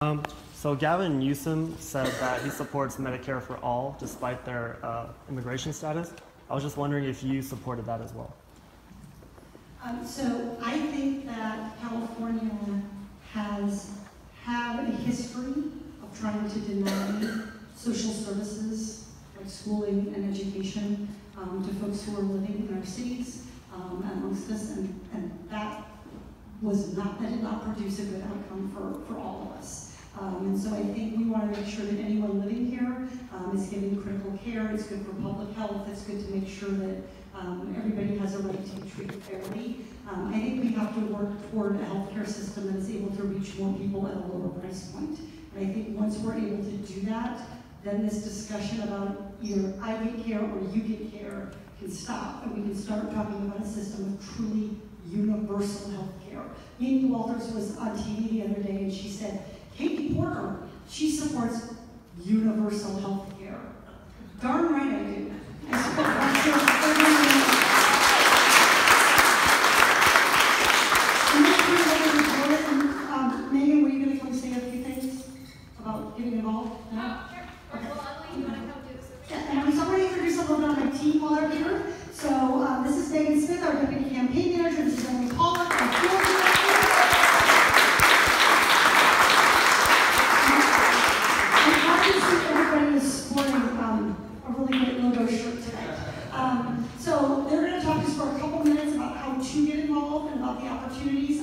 Um, so Gavin Newsom said that he supports Medicare for all despite their uh, immigration status. I was just wondering if you supported that as well. Um, so I think that California has had a history of trying to deny social services like schooling and education um, to folks who are living in our cities um, amongst us, and, and that was not that did not produce a good outcome for, for all of us. Um, and so I think we want to make sure that anyone living here um, is getting critical care. It's good for public health. It's good to make sure that um, everybody has a right to be treated fairly. Um, I think we have to work toward a healthcare system that is able to reach more people at a lower price point. And I think once we're able to do that, then this discussion about either I get care or you get care can stop, and we can start talking about a system of truly universal health care. Amy Walters was on TV the other day, and she said, Katie Porter, she supports universal health care. Darn right I do. I support healthcare um, Megan, were you going to come say a few things about getting involved? No? Oh, sure. Well, Emily, you want to come do this? Yeah, and I'm introduce a little bit of my team while they're here. So um, this is Megan Smith, our deputy campaign manager. This is Emily Pollock, our field director. I'm happy to see everybody is sporting um, a really great logo shirt tonight. Um, so they're going to talk to us for a couple minutes about how to get involved and about the opportunities